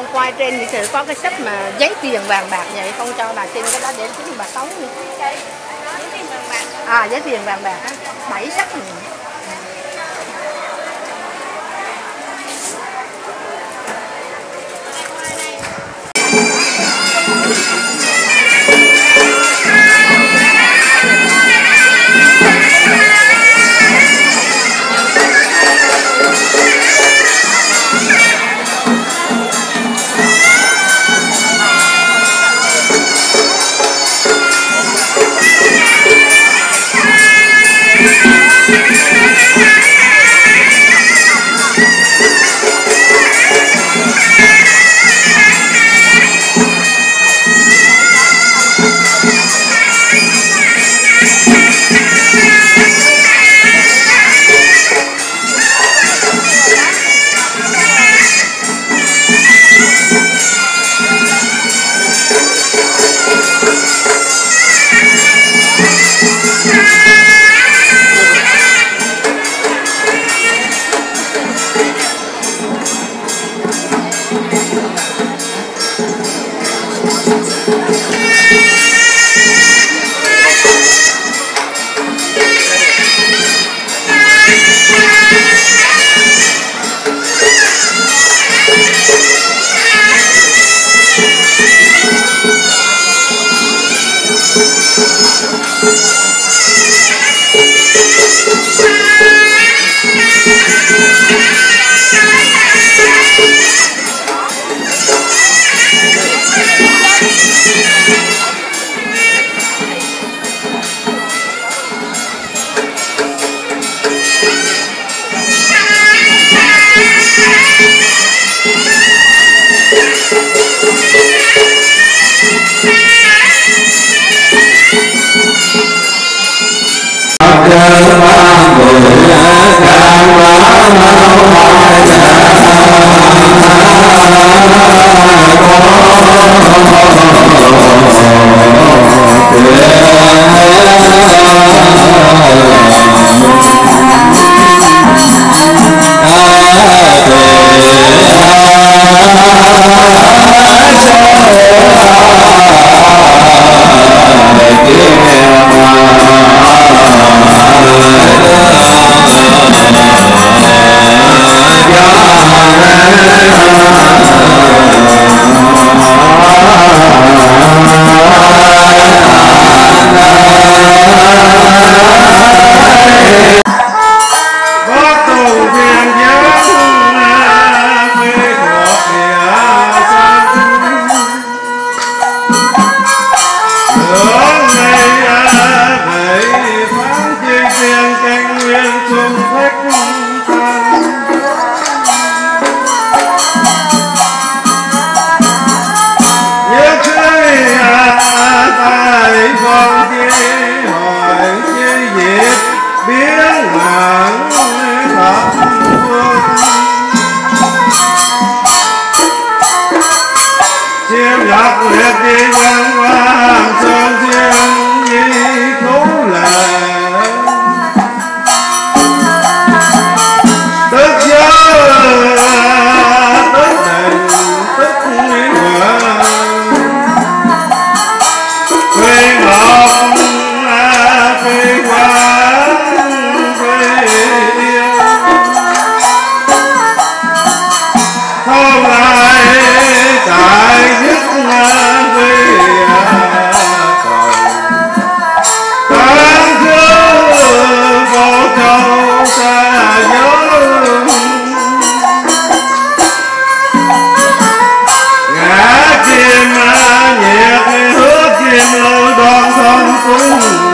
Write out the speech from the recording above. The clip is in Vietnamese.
con quay trên thì sẽ có cái sắp mà giấy tiền vàng bạc vậy con cho bà xin cái đó để chính bà tống đi à giấy tiền vàng bạc á bảy sắc này. Amen. câu ta nhớ ngã kim nhiệt hứa kim lôi đoan thân cung dừa.